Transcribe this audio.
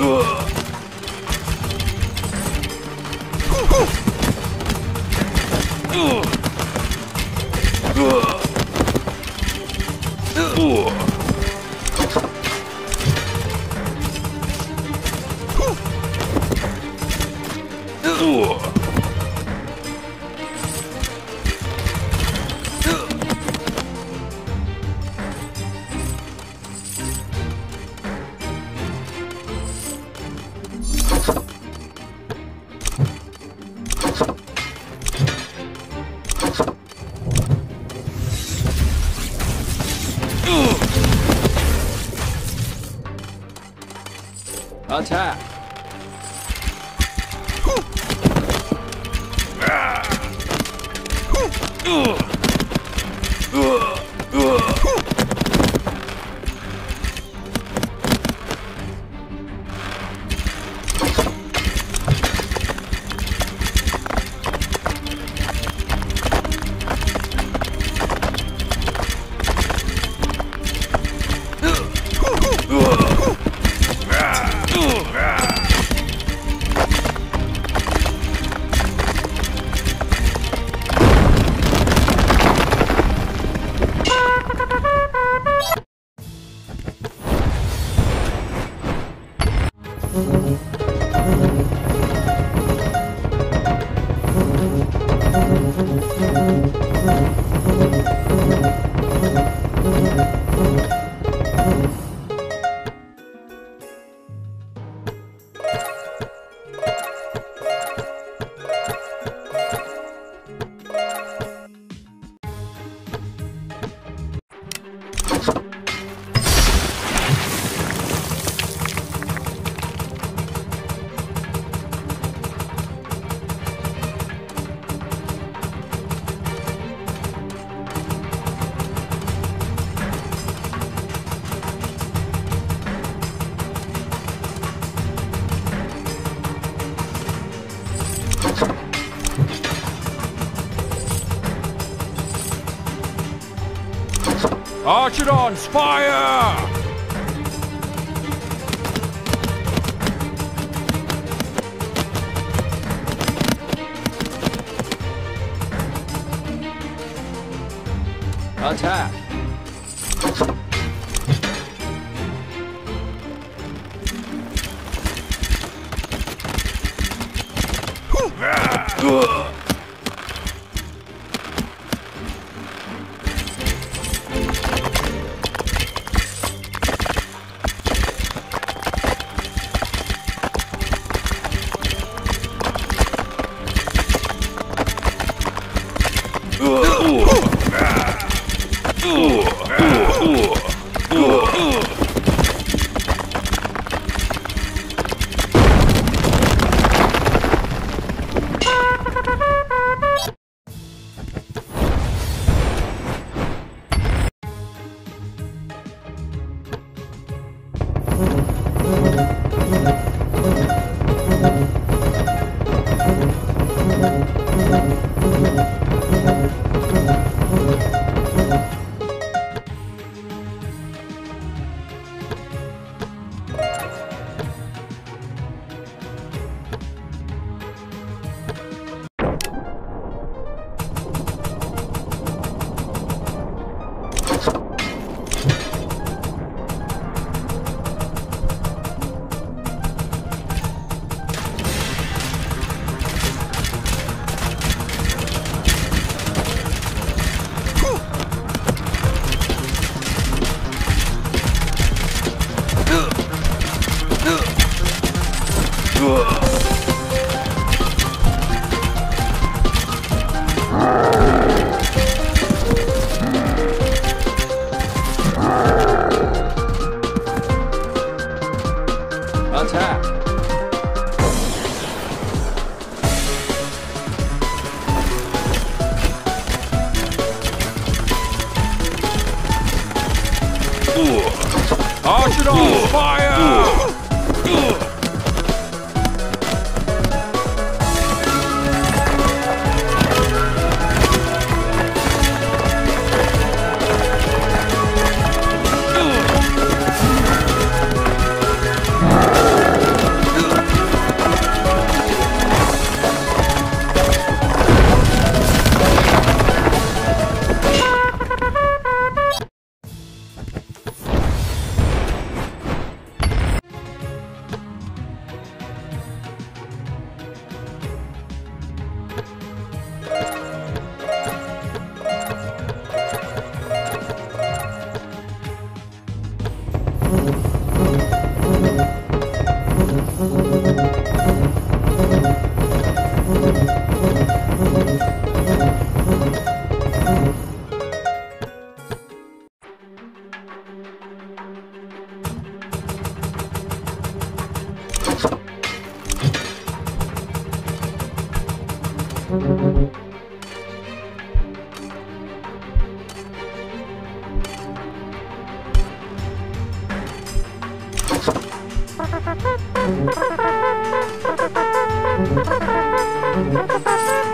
Ugh! Attack! Archidons, fire! Attack! Ugh. Ooh. Archidon, fire! Thank you.